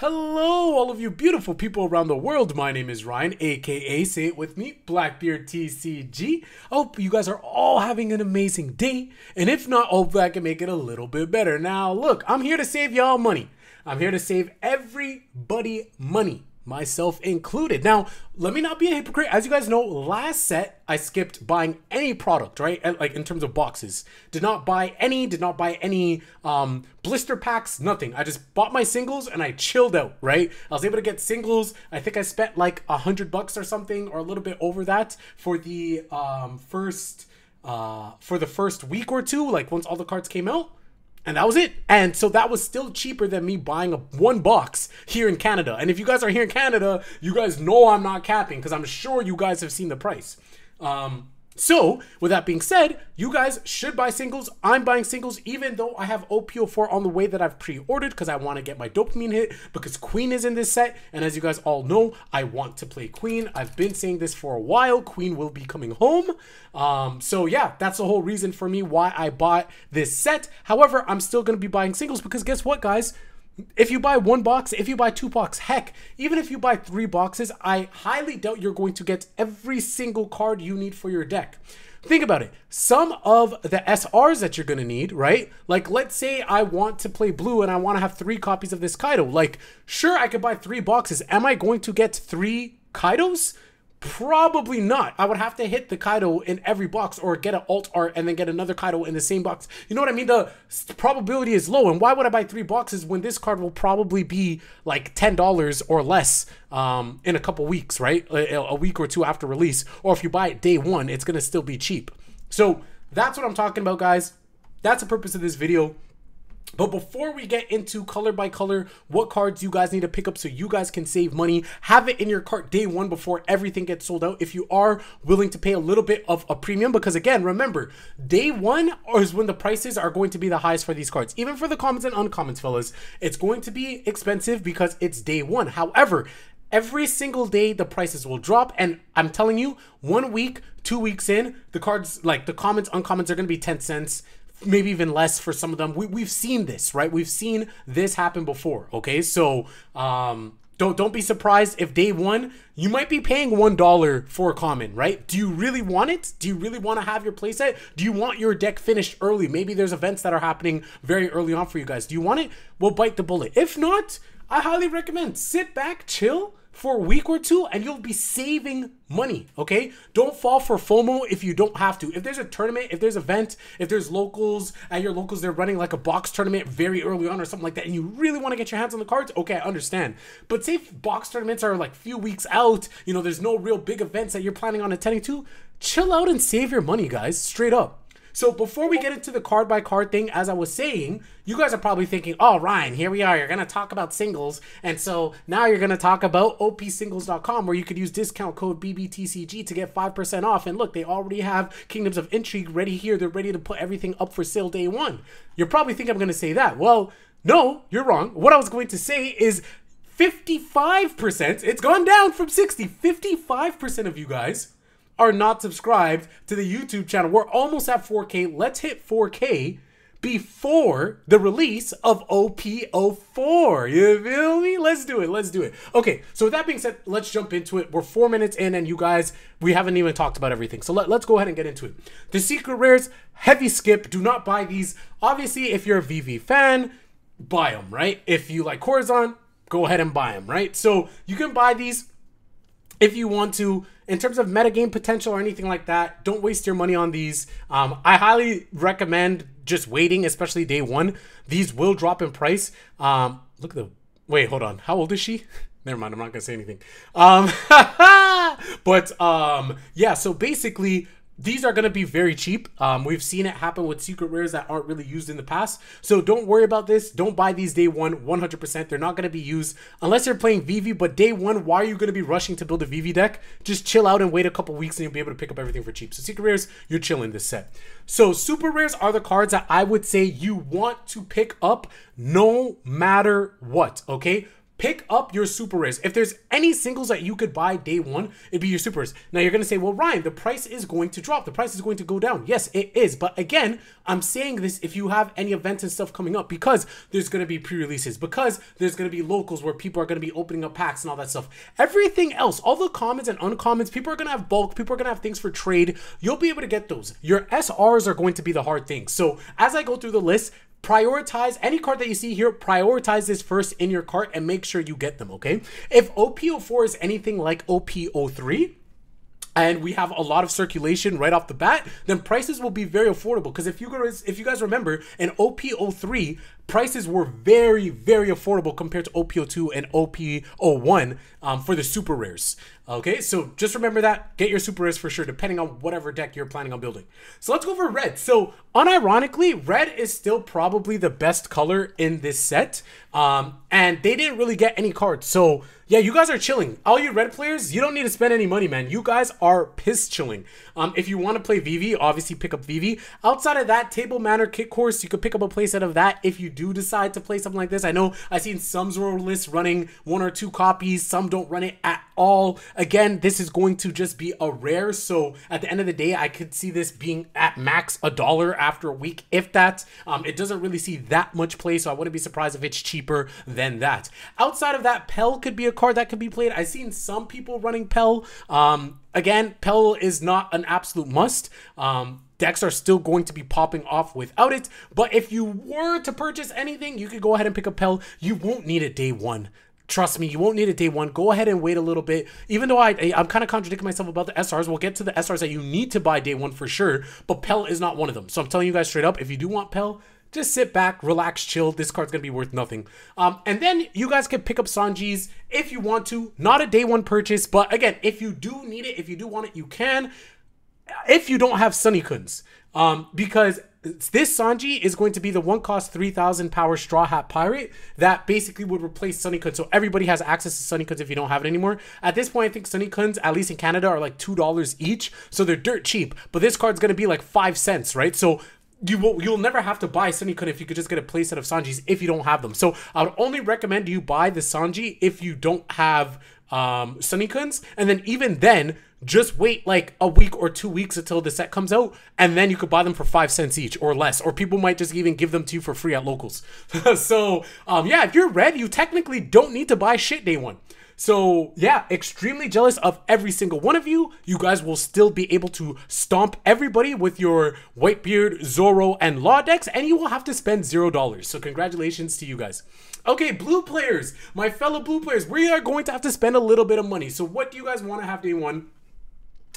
Hello, all of you beautiful people around the world. My name is Ryan, aka say it with me, Blackbeard TCG. I hope you guys are all having an amazing day, and if not, hopefully I can make it a little bit better. Now, look, I'm here to save y'all money. I'm here to save everybody money myself included. Now, let me not be a hypocrite. As you guys know, last set I skipped buying any product, right? Like in terms of boxes. Did not buy any, did not buy any um blister packs, nothing. I just bought my singles and I chilled out, right? I was able to get singles. I think I spent like a hundred bucks or something or a little bit over that for the um first uh for the first week or two, like once all the cards came out and that was it. And so that was still cheaper than me buying a one box here in Canada. And if you guys are here in Canada, you guys know I'm not capping because I'm sure you guys have seen the price. Um, so, with that being said, you guys should buy singles. I'm buying singles, even though I have OP04 on the way that I've pre-ordered because I want to get my dopamine hit because Queen is in this set. And as you guys all know, I want to play Queen. I've been saying this for a while. Queen will be coming home. Um, so yeah, that's the whole reason for me why I bought this set. However, I'm still going to be buying singles because guess what, guys? If you buy one box, if you buy two boxes, heck, even if you buy three boxes, I highly doubt you're going to get every single card you need for your deck. Think about it. Some of the SRs that you're going to need, right? Like, let's say I want to play blue and I want to have three copies of this Kaido. Like, sure, I could buy three boxes. Am I going to get three Kaidos? Probably not. I would have to hit the Kaido in every box or get an alt art and then get another Kaido in the same box. You know what I mean? The probability is low. And why would I buy three boxes when this card will probably be like $10 or less um, in a couple weeks, right? A, a week or two after release. Or if you buy it day one, it's going to still be cheap. So that's what I'm talking about, guys. That's the purpose of this video. But before we get into color by color, what cards you guys need to pick up so you guys can save money, have it in your cart day one before everything gets sold out. If you are willing to pay a little bit of a premium, because again, remember, day one is when the prices are going to be the highest for these cards. Even for the commons and uncommons, fellas, it's going to be expensive because it's day one. However, every single day the prices will drop and i'm telling you one week two weeks in the cards like the commons uncommons are going to be 10 cents maybe even less for some of them. We, we've seen this, right? We've seen this happen before. Okay, so um, don't don't be surprised if day one you might be paying one dollar for a common, right? Do you really want it? Do you really want to have your playset? Do you want your deck finished early? Maybe there's events that are happening very early on for you guys. Do you want it? We'll bite the bullet. If not, I highly recommend sit back, chill for a week or two and you'll be saving money, okay? Don't fall for FOMO if you don't have to. If there's a tournament, if there's an event, if there's locals at your locals, they're running like a box tournament very early on or something like that, and you really want to get your hands on the cards, okay, I understand. But say box tournaments are like few weeks out, you know, there's no real big events that you're planning on attending to, chill out and save your money, guys, straight up. So before we get into the card by card thing, as I was saying, you guys are probably thinking, oh, Ryan, here we are. You're going to talk about singles. And so now you're going to talk about opsingles.com where you could use discount code BBTCG to get 5% off. And look, they already have Kingdoms of Intrigue ready here. They're ready to put everything up for sale day one. You're probably thinking I'm going to say that. Well, no, you're wrong. What I was going to say is 55%, it's gone down from 60. 55% of you guys are not subscribed to the YouTube channel. We're almost at 4K. Let's hit 4K before the release of OP04. You feel me? Let's do it. Let's do it. Okay, so with that being said, let's jump into it. We're four minutes in, and you guys, we haven't even talked about everything. So let, let's go ahead and get into it. The Secret Rares, heavy skip. Do not buy these. Obviously, if you're a Vivi fan, buy them, right? If you like Corazon, go ahead and buy them, right? So you can buy these if you want to in terms of metagame potential or anything like that don't waste your money on these. Um, i highly recommend just waiting especially day one. These will drop in price. Um, look at the wait hold on. How old is she? Never mind i'm not gonna say anything. Um, but um, yeah so basically these are going to be very cheap. Um, we've seen it happen with secret rares that aren't really used in the past. So don't worry about this. Don't buy these day one 100%. They're not going to be used unless you're playing Vivi. But day one, why are you going to be rushing to build a Vivi deck? Just chill out and wait a couple weeks and you'll be able to pick up everything for cheap. So secret rares, you're chilling this set. So super rares are the cards that I would say you want to pick up no matter what, okay? Pick up your super rares. If there's any singles that you could buy day one, it'd be your super rares. Now you're gonna say, well, Ryan, the price is going to drop. The price is going to go down. Yes, it is. But again, I'm saying this if you have any events and stuff coming up because there's gonna be pre-releases, because there's gonna be locals where people are gonna be opening up packs and all that stuff. Everything else, all the commons and uncommons, people are gonna have bulk, people are gonna have things for trade. You'll be able to get those. Your SRs are going to be the hard thing. So as I go through the list, prioritize any card that you see here prioritize this first in your cart and make sure you get them okay if op04 is anything like op03 and we have a lot of circulation right off the bat, then prices will be very affordable. Because if you guys, if you guys remember, in OP03, prices were very, very affordable compared to OP02 and OP01 um, for the super rares. Okay, so just remember that. Get your super rares for sure, depending on whatever deck you're planning on building. So let's go over red. So unironically, red is still probably the best color in this set. Um, and they didn't really get any cards. So yeah, you guys are chilling. All you red players, you don't need to spend any money, man. You guys are piss chilling. Um, if you want to play Vivi, obviously pick up Vivi. Outside of that, Table manner, Kit Course, you could pick up a playset of that if you do decide to play something like this. I know I've seen some Zoro lists running one or two copies. Some don't run it at all. Again, this is going to just be a rare. So at the end of the day, I could see this being at max a dollar after a week, if that. Um, it doesn't really see that much play, so I wouldn't be surprised if it's cheaper than that. Outside of that, Pell could be a card that could be played. I've seen some people running Pell. Um, again, Pell is not an absolute must. Um, decks are still going to be popping off without it. But if you were to purchase anything, you could go ahead and pick up Pell. You won't need it day one. Trust me, you won't need it day one. Go ahead and wait a little bit. Even though I, I'm kind of contradicting myself about the SRs, we'll get to the SRs that you need to buy day one for sure. But Pell is not one of them. So I'm telling you guys straight up, if you do want Pell, just sit back, relax, chill. This card's gonna be worth nothing. Um, and then you guys can pick up Sanjis if you want to. Not a day one purchase, but again, if you do need it, if you do want it, you can. If you don't have Sunnykins, um, because this Sanji is going to be the one cost 3000 power Straw Hat Pirate that basically would replace Sunnykins. So everybody has access to Sunnykins if you don't have it anymore. At this point, I think Sunnykins, at least in Canada, are like $2 each. So they're dirt cheap. But this card's going to be like 5 cents, right? So you will you'll never have to buy Sunnykun if you could just get a playset of Sanjis if you don't have them. So I would only recommend you buy the Sanji if you don't have um Sunnykuns, and then even then, just wait like a week or two weeks until the set comes out, and then you could buy them for five cents each or less, or people might just even give them to you for free at locals. so um yeah, if you're red, you technically don't need to buy shit day one. So yeah, extremely jealous of every single one of you. You guys will still be able to stomp everybody with your Whitebeard, Zoro, and Law decks, and you will have to spend zero dollars. So congratulations to you guys. Okay, blue players, my fellow blue players, we are going to have to spend a little bit of money. So what do you guys want to have day one?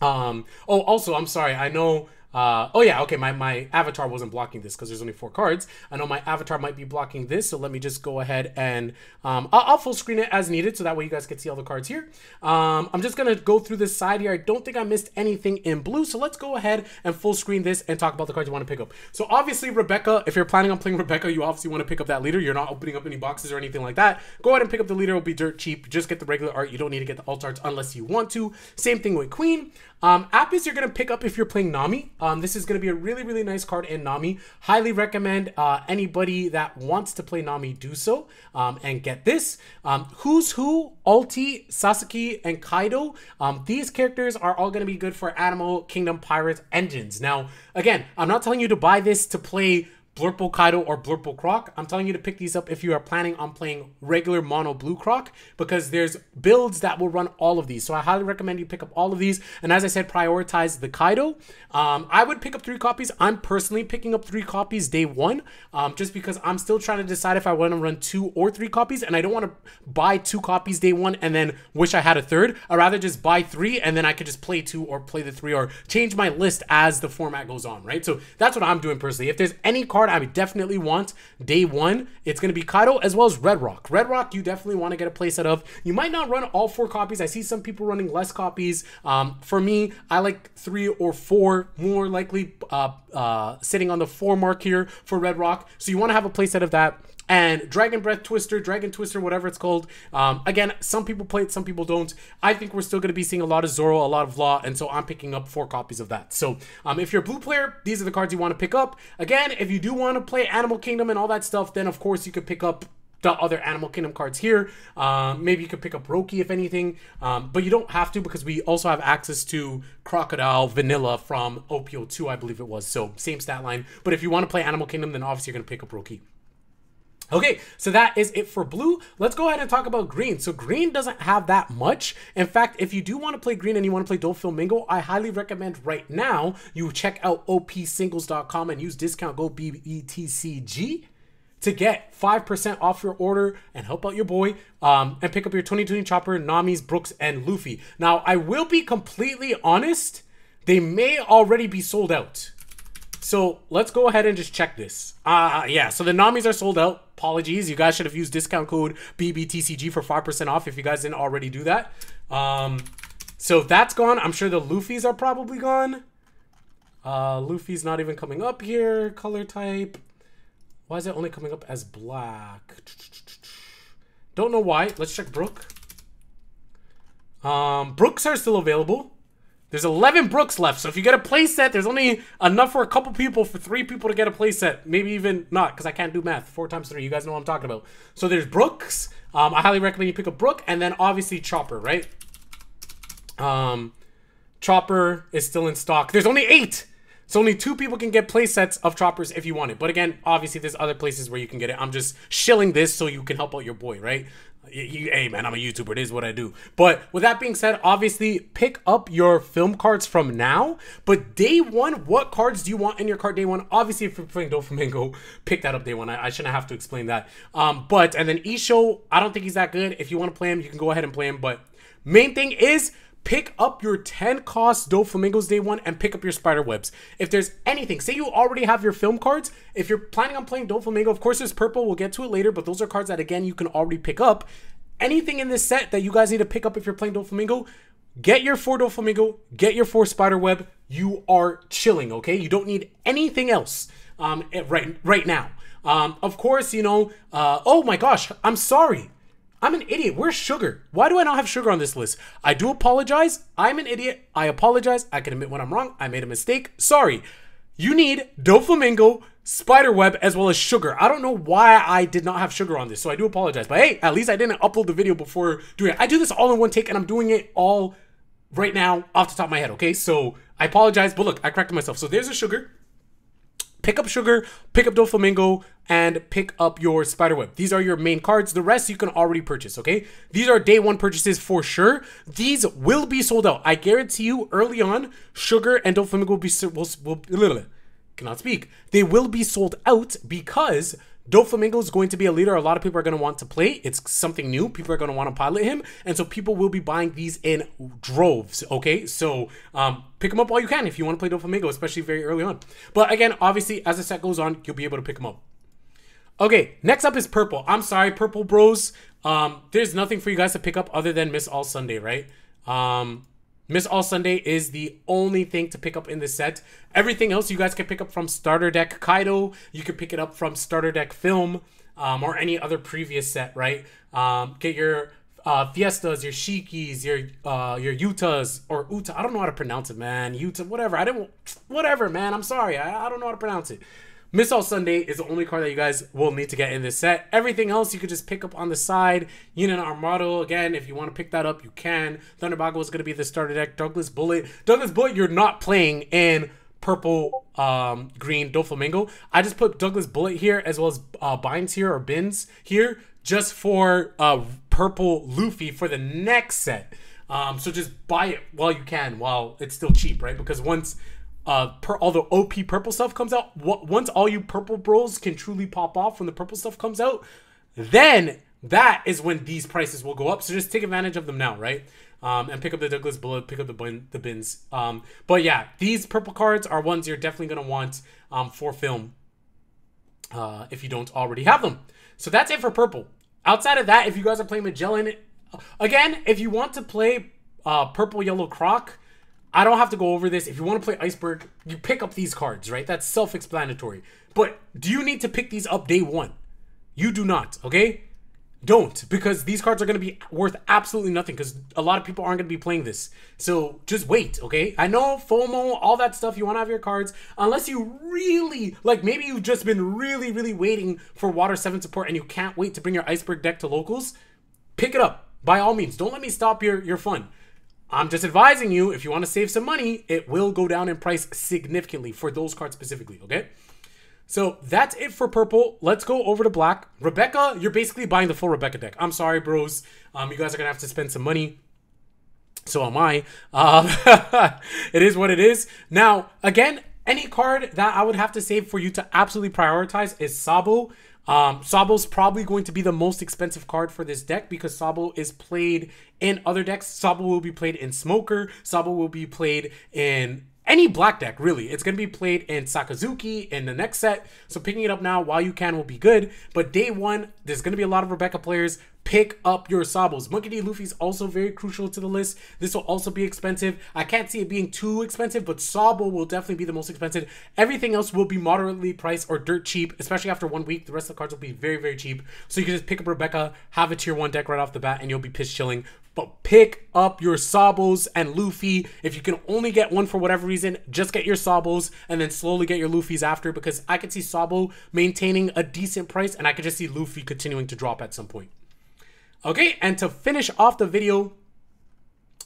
Um, oh, also, I'm sorry. I know uh, oh yeah, okay, my, my avatar wasn't blocking this because there's only four cards. I know my avatar might be blocking this, so let me just go ahead and um, I'll, I'll, full screen it as needed so that way you guys can see all the cards here. Um, I'm just going to go through this side here. I don't think I missed anything in blue, so let's go ahead and full screen this and talk about the cards you want to pick up. So obviously Rebecca, if you're planning on playing Rebecca, you obviously want to pick up that leader. You're not opening up any boxes or anything like that. Go ahead and pick up the leader. It'll be dirt cheap. Just get the regular art. You don't need to get the alt arts unless you want to. Same thing with Queen. Um, Apis you're going to pick up if you're playing Nami. Um, this is going to be a really, really nice card in Nami. Highly recommend uh, anybody that wants to play Nami do so um, and get this. Um, Who's Who, Ulti, Sasaki, and Kaido. Um, these characters are all going to be good for Animal Kingdom Pirates engines. Now, again, I'm not telling you to buy this to play Blurple Kaido or Blurple Croc. I'm telling you to pick these up if you are planning on playing regular mono blue Croc because there's builds that will run all of these. So I highly recommend you pick up all of these. And as I said, prioritize the Kaido. Um, I would pick up three copies. I'm personally picking up three copies day one um, just because I'm still trying to decide if I want to run two or three copies. And I don't want to buy two copies day one and then wish I had a third. I'd rather just buy three and then I could just play two or play the three or change my list as the format goes on, right? So that's what I'm doing personally. If there's any card card I definitely want day one, it's going to be Kaido as well as Red Rock. Red Rock, you definitely want to get a playset of. You might not run all four copies. I see some people running less copies. Um, for me, I like three or four, more likely uh, uh, sitting on the four mark here for Red Rock. So you want to have a playset of that and Dragon Breath Twister, Dragon Twister, whatever it's called. Um, again, some people play it, some people don't. I think we're still going to be seeing a lot of Zoro, a lot of Law, and so I'm picking up four copies of that. So um, if you're a blue player, these are the cards you want to pick up. Again, if you do want to play Animal Kingdom and all that stuff, then of course you could pick up the other Animal Kingdom cards here. Um, maybe you could pick up Roki if anything, um, but you don't have to because we also have access to Crocodile Vanilla from OP02, I believe it was. So same stat line. But if you want to play Animal Kingdom, then obviously you're going to pick up Roki. Okay, so that is it for blue. Let's go ahead and talk about green. So green doesn't have that much. In fact, if you do want to play green and you want to play Doflamingo, I highly recommend right now you check out opsingles.com and use discount code BBTCG to get 5% off your order and help out your boy um, and pick up your 2020 Chopper, Nami's, Brooks, and Luffy. Now, I will be completely honest, they may already be sold out. So let's go ahead and just check this. Uh, yeah, so the Namis are sold out. Apologies. You guys should have used discount code BBTCG for 5% off if you guys didn't already do that. Um, so that's gone. I'm sure the Luffy's are probably gone. Uh, Luffy's not even coming up here. Color type. Why is it only coming up as black? Don't know why. Let's check Brook. Um, Brooks are still available. There's 11 Brooks left, so if you get a playset, there's only enough for a couple people, for three people to get a playset. Maybe even not, because I can't do math. Four times three, you guys know what I'm talking about. So there's Brooks. Um, I highly recommend you pick up Brook, and then obviously Chopper, right? Um, Chopper is still in stock. There's only eight! So only two people can get playsets of Choppers if you want it. But again, obviously there's other places where you can get it. I'm just shilling this so you can help out your boy, right? You, hey man, I'm a YouTuber. It is what I do. But with that being said, obviously pick up your film cards from now. But day one, what cards do you want in your card day one? Obviously, if you're playing Doflamingo, pick that up day one. I, I shouldn't have to explain that. Um, but and then Issho, I don't think he's that good. If you want to play him, you can go ahead and play him. But main thing is pick up your 10 cost Doflamingos day one and pick up your spider webs. If there's anything, say you already have your film cards, if you're planning on playing Doflamingo, of course there's purple, we'll get to it later, but those are cards that again you can already pick up. Anything in this set that you guys need to pick up if you're playing Doflamingo, get your four Doflamingo, get your four spider web. You are chilling, okay? You don't need anything else um, eh, right, right now. Um, of course, you know, uh, oh my gosh, I'm sorry. I'm an idiot. Where's sugar? Why do I not have sugar on this list? I do apologize. I'm an idiot. I apologize. I can admit when I'm wrong. I made a mistake. Sorry. You need Doflamingo, Spiderweb, as well as sugar. I don't know why I did not have sugar on this, so I do apologize. But hey, at least I didn't upload the video before doing it. I do this all in one take, and I'm doing it all right now off the top of my head, okay? So I apologize, but look, I corrected myself. So there's a sugar pick up Sugar, pick up Doflamingo, and pick up your Spiderweb. These are your main cards. The rest you can already purchase, okay? These are day one purchases for sure. These will be sold out. I guarantee you early on, Sugar and Doflamingo will be, will, will, cannot speak. They will be sold out because Doflamingo is going to be a leader a lot of people are going to want to play. It's something new. People are going to want to pilot him. And so people will be buying these in droves, okay? So um, pick them up while you can if you want to play Doflamingo, especially very early on. But again, obviously, as the set goes on, you'll be able to pick them up. Okay, next up is Purple. I'm sorry, Purple Bros. Um, there's nothing for you guys to pick up other than Miss All Sunday, right? Um, Miss All Sunday is the only thing to pick up in the set. Everything else you guys can pick up from Starter Deck Kaido. You can pick it up from Starter Deck Film um, or any other previous set, right? Um, get your uh, Fiestas, your Shikis, your uh, your Yutas or Uta. I don't know how to pronounce it, man. Uta, whatever. I didn't. Whatever, man. I'm sorry. I, I don't know how to pronounce it. Miss All Sunday is the only card that you guys will need to get in this set. Everything else you could just pick up on the side. Yunin Armado, again, if you want to pick that up, you can. Thunder Bagua is going to be the starter deck. Douglas Bullet. Douglas Bullet, you're not playing in purple, um, green Doflamingo. I just put Douglas Bullet here as well as uh, binds here or bins here just for uh, purple Luffy for the next set. Um, so just buy it while you can, while it's still cheap, right? Because once uh, per, all the OP purple stuff comes out, what, once all you purple bros can truly pop off when the purple stuff comes out, then that is when these prices will go up. So just take advantage of them now, right? Um, and pick up the Douglas Bullet, pick up the bin, the bins. Um, but yeah, these purple cards are ones you're definitely gonna want um, for film uh, if you don't already have them. So that's it for purple. Outside of that, if you guys are playing Magellan, again, if you want to play uh, purple yellow croc, I don't have to go over this. If you want to play Iceberg, you pick up these cards, right? That's self-explanatory. But do you need to pick these up day one? You do not, okay? don't because these cards are going to be worth absolutely nothing because a lot of people aren't going to be playing this. So just wait, okay? I know FOMO, all that stuff. You want to have your cards unless you really like. Maybe you've just been really, really waiting for Water Seven support and you can't wait to bring your Iceberg deck to locals. Pick it up by all means. Don't let me stop your your fun. I'm just advising you if you want to save some money, it will go down in price significantly for those cards specifically. Okay. So that's it for purple. Let's go over to black. Rebecca, you're basically buying the full Rebecca deck. I'm sorry, bros. Um, you guys are gonna have to spend some money. So am I. Um, it is what it is. Now, again, any card that I would have to save for you to absolutely prioritize is Sabo. Um, Sabo's probably going to be the most expensive card for this deck because Sabo is played in other decks. Sabo will be played in Smoker. Sabo will be played in any black deck, really. It's going to be played in Sakazuki in the next set. So picking it up now while you can will be good. But day one, there's going to be a lot of Rebecca players. Pick up your Sabos. Monkey D. Luffy is also very crucial to the list. This will also be expensive. I can't see it being too expensive, but Sabo will definitely be the most expensive. Everything else will be moderately priced or dirt cheap, especially after one week. The rest of the cards will be very, very cheap. So you can just pick up Rebecca, have a tier one deck right off the bat, and you'll be piss chilling but pick up your Sabos and Luffy. If you can only get one for whatever reason, just get your Sabos and then slowly get your Luffys after because I could see Sabo maintaining a decent price and I could just see Luffy continuing to drop at some point. Okay, and to finish off the video,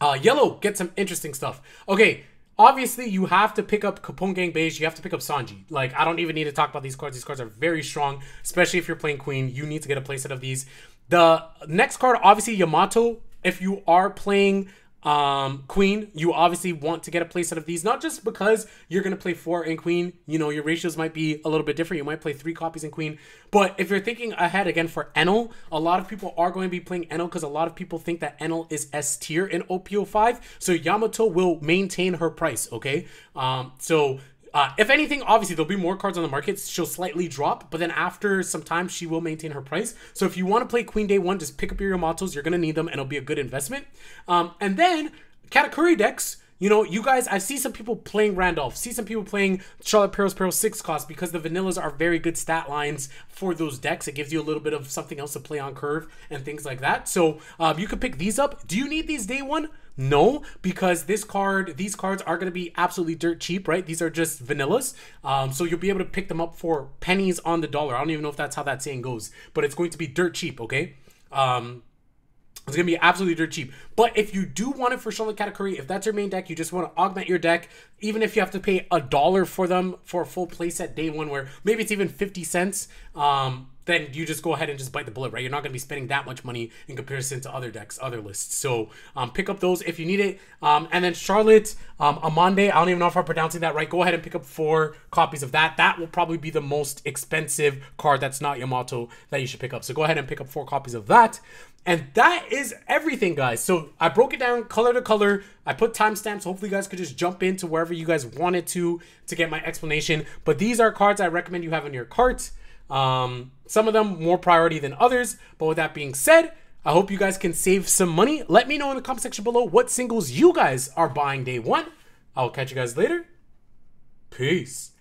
uh, Yellow, get some interesting stuff. Okay, obviously you have to pick up Capone Gang Bege, you have to pick up Sanji. Like, I don't even need to talk about these cards. These cards are very strong, especially if you're playing Queen. You need to get a playset of these. The next card, obviously Yamato, if you are playing um, Queen, you obviously want to get a place out of these, not just because you're going to play four in Queen. You know, your ratios might be a little bit different. You might play three copies in Queen. But if you're thinking ahead again for Enel, a lot of people are going to be playing Enel because a lot of people think that Enel is S tier in OP05. So Yamato will maintain her price, okay? Um, so uh, if anything, obviously there'll be more cards on the market. She'll slightly drop, but then after some time, she will maintain her price. So if you want to play Queen Day One, just pick up your Yamatos. You're gonna need them, and it'll be a good investment. Um, and then Katakuri decks. You know, you guys, I see some people playing Randolph, see some people playing Charlotte Perospero 6 cost because the vanillas are very good stat lines for those decks. It gives you a little bit of something else to play on curve and things like that. So um, you could pick these up. Do you need these day one? No, because this card, these cards are going to be absolutely dirt cheap, right? These are just vanillas. Um, so you'll be able to pick them up for pennies on the dollar. I don't even know if that's how that saying goes, but it's going to be dirt cheap, okay? Um, it's gonna be absolutely dirt cheap. But if you do want it for Charlotte Katakuri, if that's your main deck, you just want to augment your deck, even if you have to pay a dollar for them for a full playset day one, where maybe it's even 50 cents, um, then you just go ahead and just bite the bullet, right? You're not going to be spending that much money in comparison to other decks, other lists. So um, pick up those if you need it. Um, and then Charlotte, um, Amande, I don't even know if I'm pronouncing that right. Go ahead and pick up four copies of that. That will probably be the most expensive card that's not Yamato that you should pick up. So go ahead and pick up four copies of that. And that is everything, guys. So I broke it down color to color. I put timestamps. Hopefully, you guys could just jump into wherever you guys wanted to to get my explanation. But these are cards I recommend you have in your cart. Um, some of them more priority than others. But with that being said, I hope you guys can save some money. Let me know in the comment section below what singles you guys are buying day one. I'll catch you guys later. Peace.